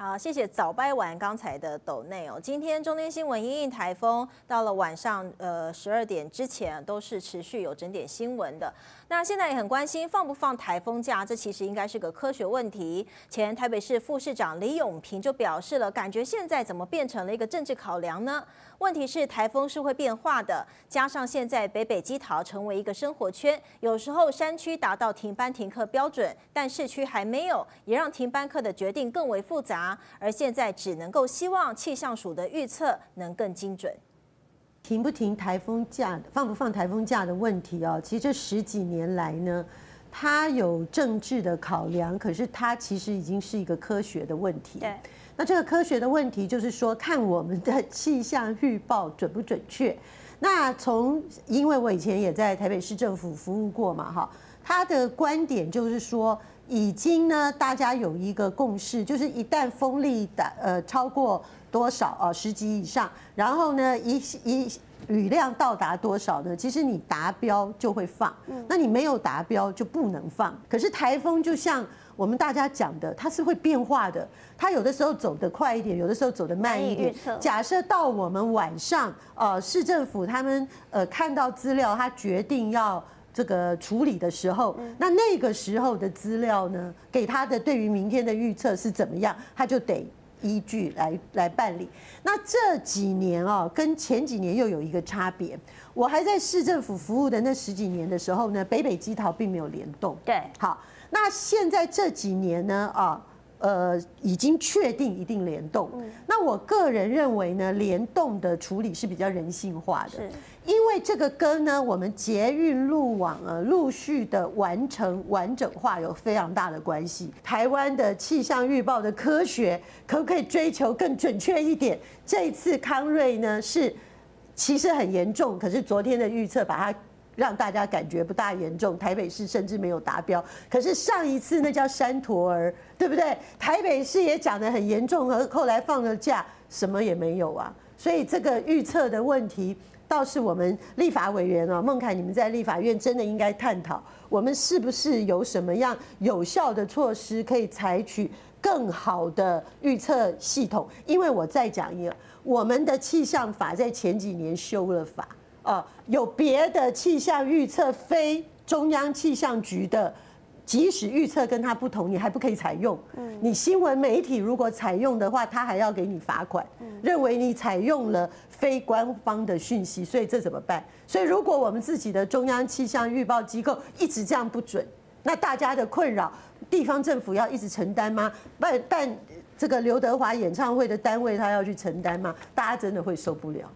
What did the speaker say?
好，谢谢早掰完刚才的抖内哦。今天中天新闻因应台风，到了晚上呃十二点之前都是持续有整点新闻的。那现在也很关心放不放台风假，这其实应该是个科学问题。前台北市副市长李永平就表示了，感觉现在怎么变成了一个政治考量呢？问题是台风是会变化的，加上现在北北基桃成为一个生活圈，有时候山区达到停班停课标准，但市区还没有，也让停班课的决定更为复杂。而现在只能够希望气象署的预测能更精准。停不停台风假，放不放台风假的问题哦，其实这十几年来呢，它有政治的考量，可是它其实已经是一个科学的问题。对。那这个科学的问题就是说，看我们的气象预报准不准确。那从因为我以前也在台北市政府服务过嘛，哈，他的观点就是说，已经呢大家有一个共识，就是一旦风力的呃超过多少啊十级以上，然后呢一一雨量到达多少呢？其实你达标就会放，那你没有达标就不能放。可是台风就像。我们大家讲的，它是会变化的，它有的时候走得快一点，有的时候走得慢一点。假设到我们晚上，呃，市政府他们呃看到资料，他决定要这个处理的时候，那那个时候的资料呢，给他的对于明天的预测是怎么样，他就得依据来来办理。那这几年啊，跟前几年又有一个差别。我还在市政府服务的那十几年的时候呢，北北基桃并没有联动。对，好。那现在这几年呢，啊，呃，已经确定一定联动。那我个人认为呢，联动的处理是比较人性化的，因为这个跟呢我们捷运路网啊陆续的完成完整化有非常大的关系。台湾的气象预报的科学可不可以追求更准确一点？这一次康瑞呢是其实很严重，可是昨天的预测把它。让大家感觉不大严重，台北市甚至没有达标。可是上一次那叫山陀儿，对不对？台北市也讲得很严重，和后来放了假，什么也没有啊。所以这个预测的问题，倒是我们立法委员啊，孟凯，你们在立法院真的应该探讨，我们是不是有什么样有效的措施可以采取更好的预测系统？因为我再讲一个，我们的气象法在前几年修了法。呃，有别的气象预测，非中央气象局的，即使预测跟它不同，你还不可以采用。嗯，你新闻媒体如果采用的话，他还要给你罚款，认为你采用了非官方的讯息，所以这怎么办？所以如果我们自己的中央气象预报机构一直这样不准，那大家的困扰，地方政府要一直承担吗？办办这个刘德华演唱会的单位他要去承担吗？大家真的会受不了。